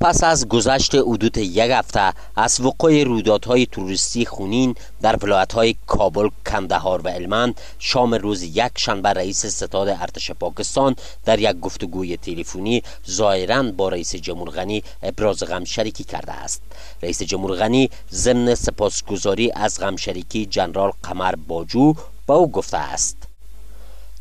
پس از گذشت حدود یک هفته از وقوع رویدادهای توریستی خونین در ولایت‌های کابل، کندهار و المند شام روز یک شنبه رئیس ستاد ارتش پاکستان در یک گفتگوی تلفنی ظاهرا با رئیس جمهور غنی ابراز غمشریکی کرده است. رئیس جمهور غنی ضمن سپاسگزاری از غمشریکی جنرال قمر باجو به او گفته است.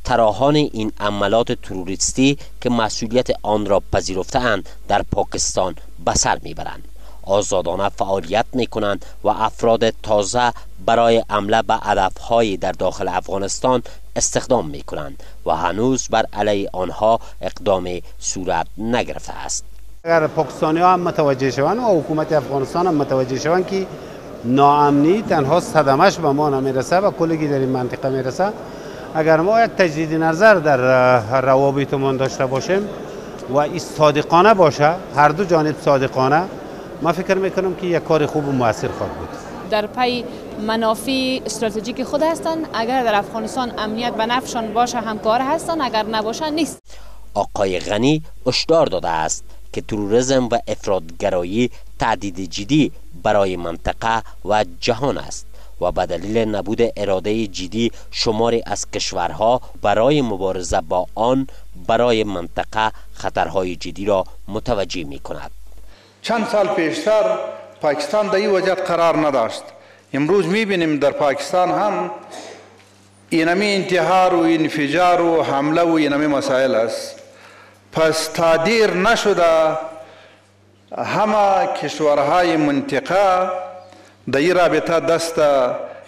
تراهان این عملات تروریستی که مسئولیت آن را پذیرفتهاند در پاکستان به سر می‌برند. آزادانه فعالیت می کنند و افراد تازه برای عمله به هدفهای در داخل افغانستان استخدام می کنند و هنوز بر علیه آنها اقدام صورت نگرفته است. اگر پاکستانی ها هم متوجه شوند و حکومت افغانستان هم متوجه شوند که ناامنی تنها صدمش به ما نمی‌رسه و کلگی در این منطقه می‌رسه اگر ما یک تجدید نظر در روابطمون داشته باشیم و این صادقانه باشه هر دو جانب صادقانه ما فکر می‌کنم که یک کار خوب و موثر خواهد بود. در پی منافع استراتژیک خود هستند. اگر در افغانستان امنیت به نفشان باشه همکار هستند. اگر نباشه نیست. آقای غنی هشدار داده است که تروریسم و افرادگرایی تعدید جدی برای منطقه و جهان است. و به دلیل نبود اراده جدی شماری از کشورها برای مبارزه با آن برای منطقه خطرهای جدی را متوجه می کند چند سال پیشتر پاکستان در این وضعیت قرار نداشت. امروز می بینیم در پاکستان هم اینمی انتحار و انفجار و حمله و اینمی مسائل است. پس تادیر نشده همه کشورهای منطقه در این رابطه دست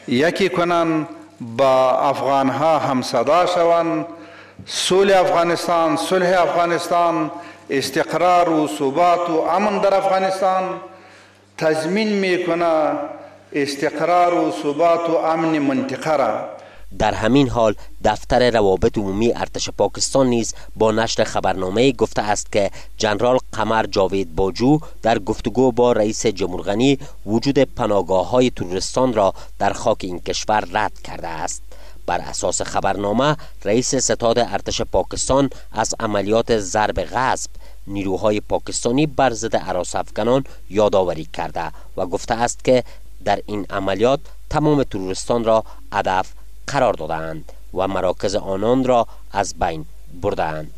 یکی کنن با افغان ها هم صدا شوند صلح افغانستان صلح افغانستان استقرار و ثبات و امن در افغانستان. تضمین می‌کنه استقرار و ثبات و امن منطقه را. در همین حال دفتر روابط عمومی ارتش پاکستان نیز با نشر خبرنامه گفته است که جنرال قمر جاوید باجو در گفتگو با رئیس جمهور وجود پناهگاه های تورستان را در خاک این کشور رد کرده است. بر اساس خبرنامه رئیس ستاد ارتش پاکستان از عملیات ضرب غصب نیروهای پاکستانی بر ضد افغانان یادآوری کرده و گفته است که در این عملیات تمام تورستان را هدف قرار دادند و مراکز آنان را از بین بردند